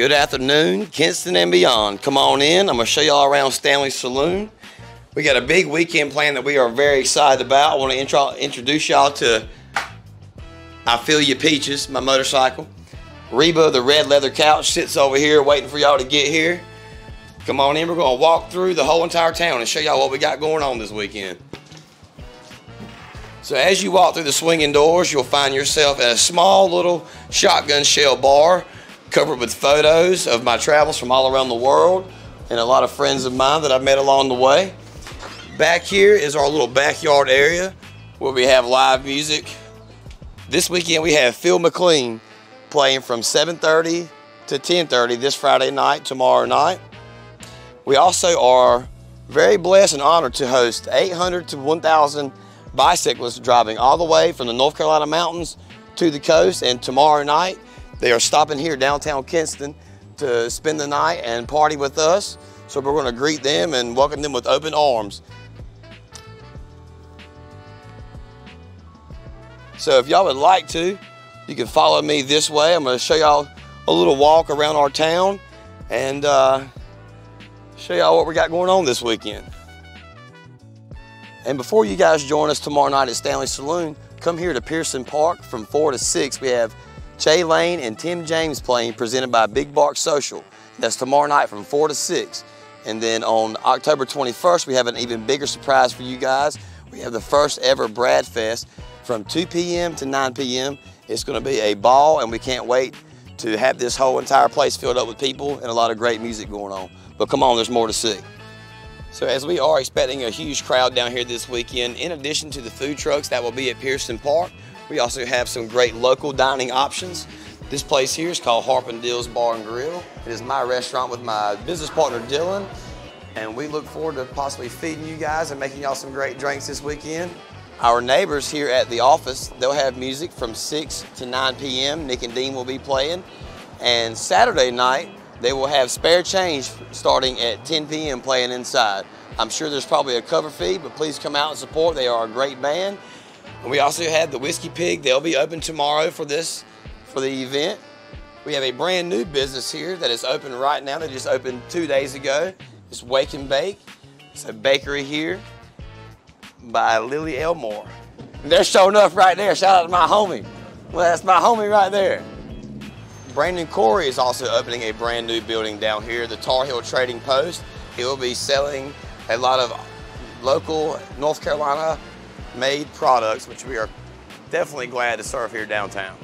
Good afternoon, Kinston and beyond. Come on in. I'm going to show y'all around Stanley Saloon. We got a big weekend plan that we are very excited about. I want to intro introduce y'all to I Feel You Peaches, my motorcycle. Reba, the red leather couch, sits over here waiting for y'all to get here. Come on in. We're going to walk through the whole entire town and show y'all what we got going on this weekend. So as you walk through the swinging doors, you'll find yourself at a small little shotgun shell bar covered with photos of my travels from all around the world and a lot of friends of mine that I've met along the way. Back here is our little backyard area where we have live music. This weekend we have Phil McLean playing from 7.30 to 10.30 this Friday night, tomorrow night. We also are very blessed and honored to host 800 to 1,000 bicyclists driving all the way from the North Carolina mountains to the coast. And tomorrow night, they are stopping here downtown Kinston to spend the night and party with us. So we're going to greet them and welcome them with open arms. So if y'all would like to, you can follow me this way. I'm going to show y'all a little walk around our town and uh, show y'all what we got going on this weekend. And before you guys join us tomorrow night at Stanley Saloon, come here to Pearson Park from 4 to 6. We have Jay Lane and Tim James playing presented by Big Bark Social. That's tomorrow night from 4 to 6. And then on October 21st, we have an even bigger surprise for you guys. We have the first ever Brad Fest from 2 p.m. to 9 p.m. It's going to be a ball, and we can't wait to have this whole entire place filled up with people and a lot of great music going on. But come on, there's more to see. So as we are expecting a huge crowd down here this weekend, in addition to the food trucks that will be at Pearson Park, we also have some great local dining options. This place here is called Harpendill's Bar and Grill. It is my restaurant with my business partner Dylan, and we look forward to possibly feeding you guys and making y'all some great drinks this weekend. Our neighbors here at the office, they'll have music from 6 to 9 p.m. Nick and Dean will be playing. And Saturday night, they will have spare change starting at 10 p.m. playing inside. I'm sure there's probably a cover fee, but please come out and support. They are a great band. And we also have the Whiskey Pig. They'll be open tomorrow for this, for the event. We have a brand new business here that is open right now. They just opened two days ago. It's Wake and Bake. It's a bakery here by Lily Elmore. And they're showing up right there. Shout out to my homie. Well, that's my homie right there. Brandon Corey is also opening a brand new building down here, the Tar Heel Trading Post. He will be selling a lot of local North Carolina made products, which we are definitely glad to serve here downtown.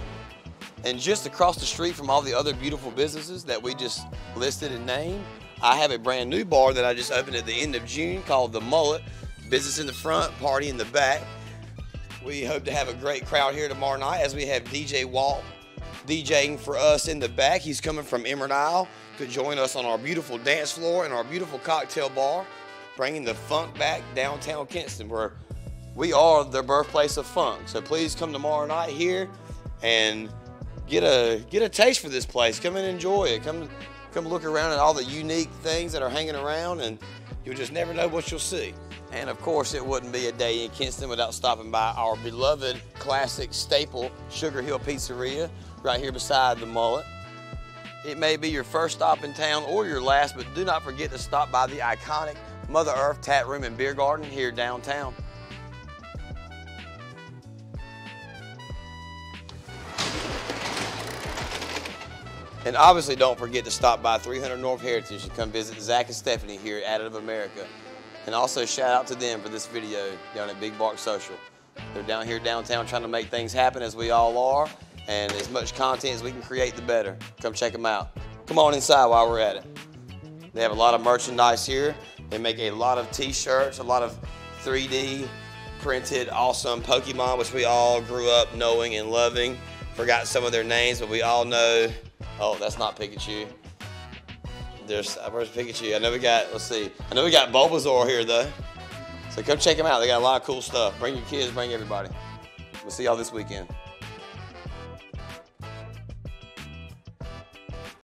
And just across the street from all the other beautiful businesses that we just listed and named, I have a brand new bar that I just opened at the end of June called The Mullet. Business in the front, party in the back. We hope to have a great crowd here tomorrow night as we have DJ Walt DJing for us in the back. He's coming from Emerald Isle to join us on our beautiful dance floor and our beautiful cocktail bar, bringing the funk back downtown Kinston, where we are the birthplace of funk. So please come tomorrow night here and get a get a taste for this place. Come and enjoy it. Come come look around at all the unique things that are hanging around, and you'll just never know what you'll see. And of course, it wouldn't be a day in Kinston without stopping by our beloved classic staple Sugar Hill Pizzeria right here beside the mullet. It may be your first stop in town or your last, but do not forget to stop by the iconic Mother Earth Tap Room and Beer Garden here downtown. And obviously don't forget to stop by 300 North Heritage to come visit Zac and Stephanie here at Additive America. And also shout out to them for this video down at Big Bark Social. They're down here downtown trying to make things happen as we all are. And as much content as we can create, the better. Come check them out. Come on inside while we're at it. They have a lot of merchandise here. They make a lot of t-shirts, a lot of 3D printed awesome Pokemon, which we all grew up knowing and loving. Forgot some of their names, but we all know. Oh, that's not Pikachu. There's uh, where's Pikachu? I know we got. Let's see. I know we got Bulbasaur here though. So come check them out. They got a lot of cool stuff. Bring your kids. Bring everybody. We'll see y'all this weekend.